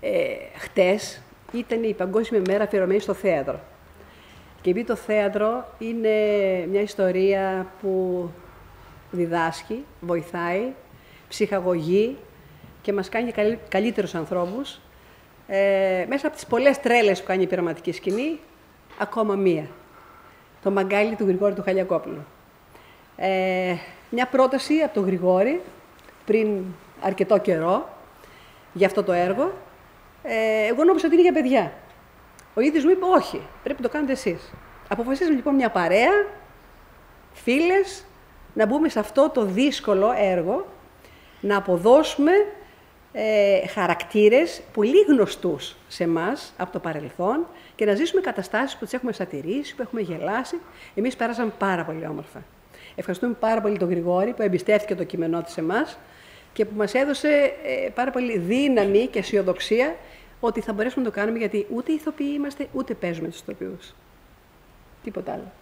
Ε, χτες ήταν η Παγκόσμια Μέρα αφιερωμένης στο θέατρο. Και επειδή το θέατρο είναι μια ιστορία που διδάσκει, βοηθάει, ψυχαγωγεί και μας κάνει καλύτερους ανθρώπους, ε, μέσα από τις πολλές τρέλες που κάνει η πειραματική σκηνή, ακόμα μία. Το μαγκάλι του Γρηγόρη του Χαλιακόπουλου. Ε, μια πρόταση από τον Γρηγόρη, πριν αρκετό καιρό, για αυτό το έργο. Ε, εγώ νόμιζα ότι είναι για παιδιά. Ο ίδιος μου είπε όχι, πρέπει να το κάνετε εσείς. Αποφασίσαμε λοιπόν μια παρέα, φίλες, να μπούμε σε αυτό το δύσκολο έργο, να αποδώσουμε ε, χαρακτήρες πολύ γνωστούς σε εμάς από το παρελθόν και να ζήσουμε καταστάσεις που τις έχουμε σατηρήσει, που έχουμε γελάσει. Εμείς πέρασαμε πάρα πολύ όμορφα. Ευχαριστούμε πάρα πολύ τον Γρηγόρη που εμπιστεύτηκε το κείμενό της σε εμάς και που μας έδωσε ε, πάρα πολύ δύναμη και αισιοδοξία ότι θα μπορέσουμε να το κάνουμε γιατί ούτε ηθοποιοί είμαστε, ούτε παίζουμε τους ηθοποιούς. Τίποτα άλλο.